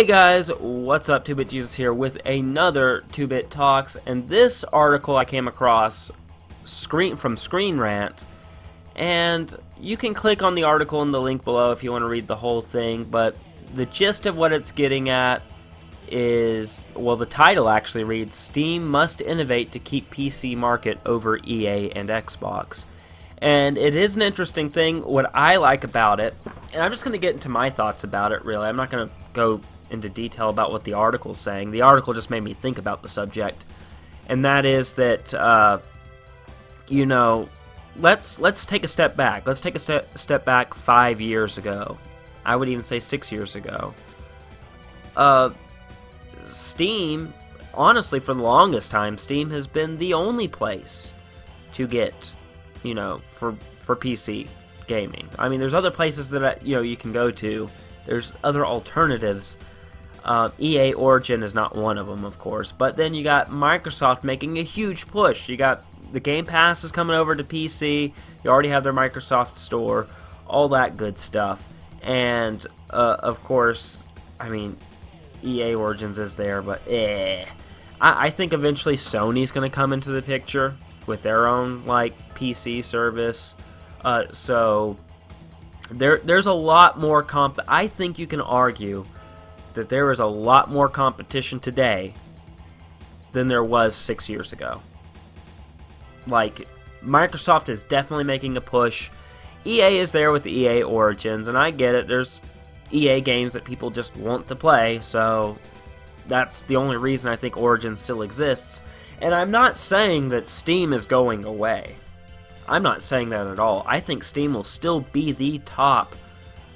Hey guys, what's up? 2-Bit Jesus here with another 2-Bit Talks, and this article I came across screen from Screen Rant, and you can click on the article in the link below if you want to read the whole thing, but the gist of what it's getting at is, well, the title actually reads, Steam must innovate to keep PC market over EA and Xbox. And it is an interesting thing. What I like about it, and I'm just going to get into my thoughts about it, really. I'm not going to go into detail about what the article's saying. The article just made me think about the subject, and that is that uh, you know, let's let's take a step back. Let's take a step step back five years ago. I would even say six years ago. Uh, Steam, honestly, for the longest time, Steam has been the only place to get, you know, for for PC gaming. I mean, there's other places that you know you can go to. There's other alternatives uh, EA Origin is not one of them, of course. But then you got Microsoft making a huge push. You got the Game Pass is coming over to PC. You already have their Microsoft Store, all that good stuff. And uh, of course, I mean, EA Origins is there, but eh. I, I think eventually Sony's going to come into the picture with their own like PC service. Uh, so there, there's a lot more comp. I think you can argue that there is a lot more competition today than there was six years ago. Like, Microsoft is definitely making a push. EA is there with EA Origins, and I get it. There's EA games that people just want to play, so that's the only reason I think Origins still exists. And I'm not saying that Steam is going away. I'm not saying that at all. I think Steam will still be the top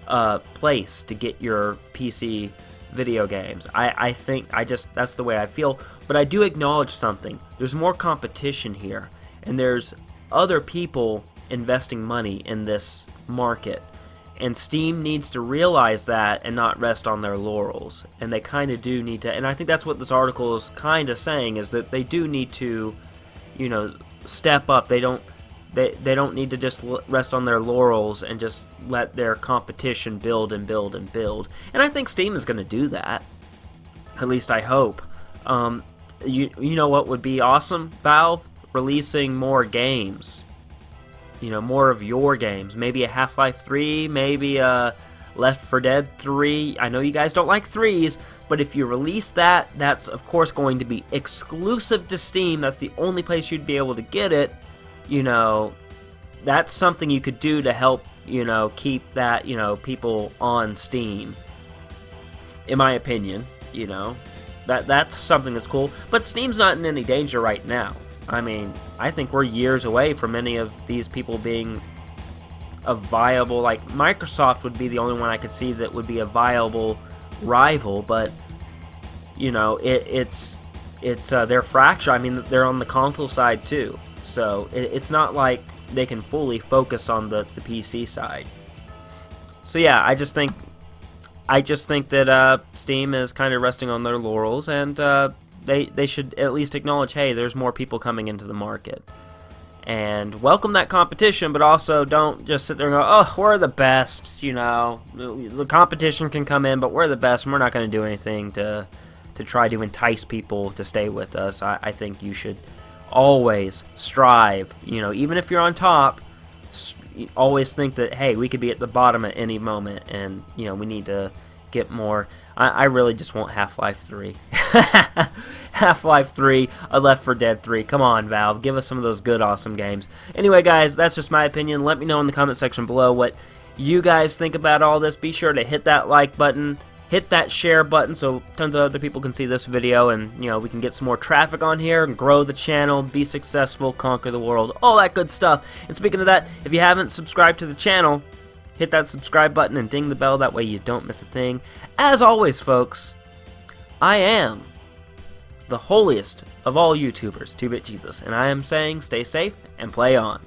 uh, place to get your PC video games. I, I think I just that's the way I feel. But I do acknowledge something. There's more competition here, and there's other people investing money in this market. And Steam needs to realize that and not rest on their laurels. And they kind of do need to. And I think that's what this article is kind of saying is that they do need to, you know, step up. They don't they, they don't need to just rest on their laurels and just let their competition build and build and build. And I think Steam is going to do that. At least I hope. Um, you, you know what would be awesome? Valve releasing more games. You know, more of your games. Maybe a Half-Life 3, maybe a Left 4 Dead 3. I know you guys don't like 3s, but if you release that, that's of course going to be exclusive to Steam. That's the only place you'd be able to get it you know, that's something you could do to help, you know, keep that, you know, people on Steam. In my opinion, you know, that that's something that's cool. But Steam's not in any danger right now. I mean, I think we're years away from any of these people being a viable like Microsoft would be the only one I could see that would be a viable rival, but you know, it, it's it's uh, they're fractured. I mean, they're on the console side too. So it, it's not like they can fully focus on the, the PC side. So yeah, I just think I just think that uh, Steam is kind of resting on their laurels, and uh, they they should at least acknowledge, hey, there's more people coming into the market, and welcome that competition, but also don't just sit there and go, oh, we're the best. You know, the competition can come in, but we're the best, and we're not going to do anything to to try to entice people to stay with us. I, I think you should always strive. You know, even if you're on top, always think that hey, we could be at the bottom at any moment, and you know we need to get more. I, I really just want Half-Life 3. Half-Life 3, a Left 4 Dead 3. Come on, Valve, give us some of those good, awesome games. Anyway, guys, that's just my opinion. Let me know in the comment section below what you guys think about all this. Be sure to hit that like button hit that share button so tons of other people can see this video and you know we can get some more traffic on here and grow the channel be successful conquer the world all that good stuff. And speaking of that if you haven't subscribed to the channel hit that subscribe button and ding the bell. That way you don't miss a thing. As always folks I am the holiest of all YouTubers 2-Bit Jesus. And I am saying stay safe and play on